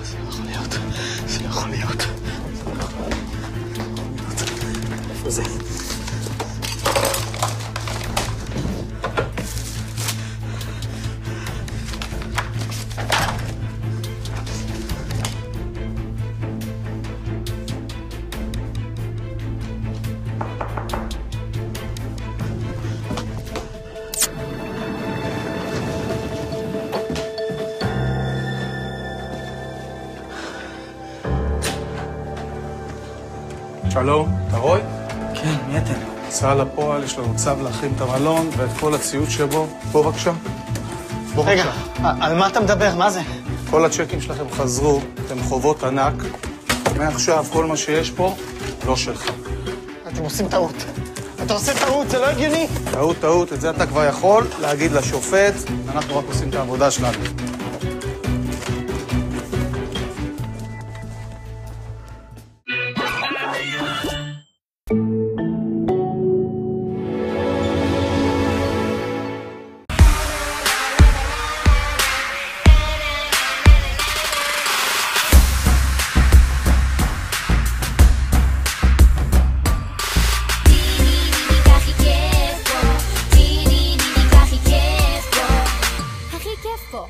זה לא יכול להיות. זה לא יכול להיות. איפה זה? שלום, אתה רואה? כן, מי אתם? צה"ל לפועל, יש לנו צו להחרים את המלון ואת כל הציוד שבו. בוא בבקשה. בוא רגע, בבקשה. על מה אתה מדבר? מה זה? כל הצ'קים שלכם חזרו, אתם חובות ענק. מעכשיו, כל מה שיש פה, לא שלך. אתם עושים טעות. אתה עושה טעות, זה לא הגיוני. טעות, טעות, את זה אתה כבר יכול להגיד לשופט, אנחנו רק עושים את העבודה שלנו. for?